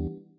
you.